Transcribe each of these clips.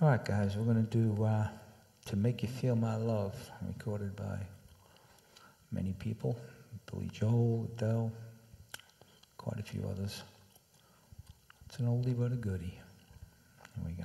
All right, guys, we're going to do uh, To Make You Feel My Love, recorded by many people Billy Joel, Adele, quite a few others. It's an oldie but a goodie. Here we go.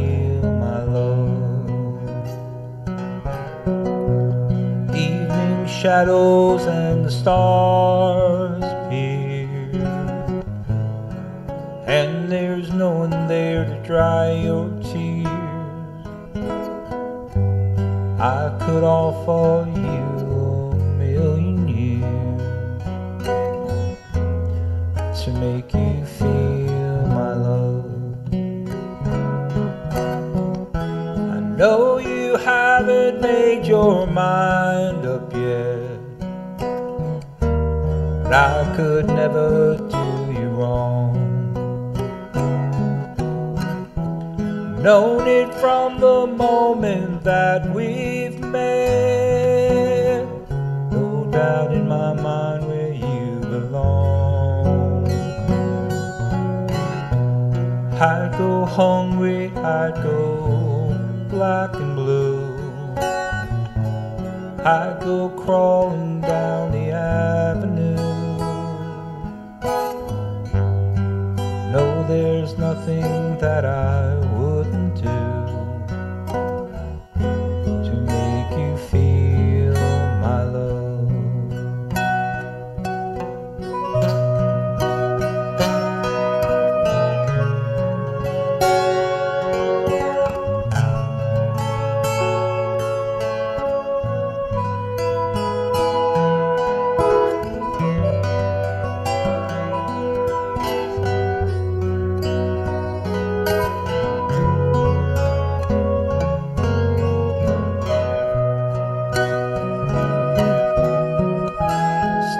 shadows and the stars appear, and there's no one there to dry your tears. I could offer you a million years to make you feel my love. I know you haven't made your mind up yet, but I could never do you wrong. Known it from the moment that we've met, no doubt in my mind where you belong. I'd go hungry, I'd go black and. I'd go crawling down the avenue. No, there's nothing that I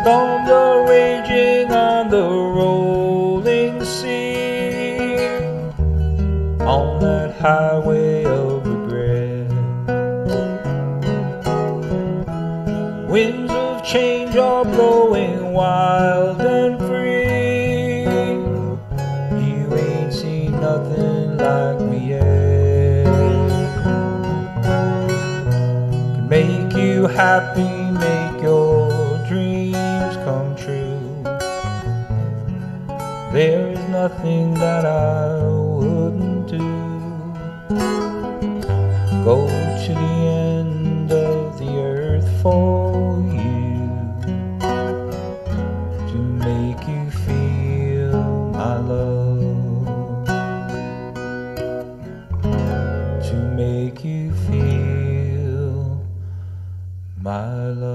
Storms are raging on the rolling sea on that highway of regret. Winds of change are blowing wild and free. You ain't seen nothing like me yet. Can make you happy, nothing that I wouldn't do. Go to the end of the earth for you to make you feel my love. To make you feel my love.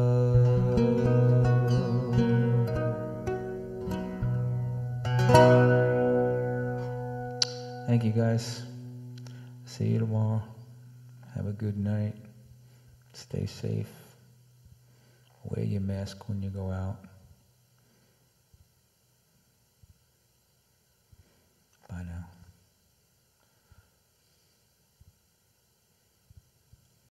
Thank you guys. See you tomorrow. Have a good night. Stay safe. Wear your mask when you go out.